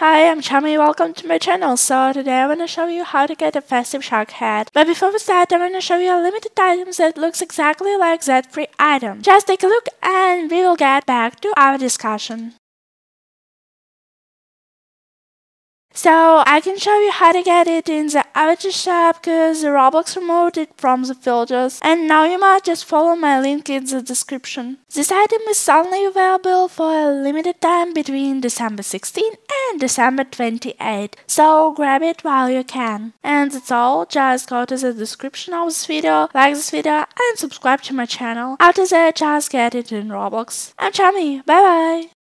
Hi, I'm Charmy, welcome to my channel. So today I'm going to show you how to get a festive shark head. But before we start, I'm going to show you a limited item that looks exactly like that free item. Just take a look and we will get back to our discussion. So I can show you how to get it in the avatar shop because the Roblox removed it from the filters and now you might just follow my link in the description. This item is only available for a limited time between December 16 and December 28 so grab it while you can. And that's all, just go to the description of this video, like this video and subscribe to my channel. After that just get it in Roblox. I'm Charmy, bye bye!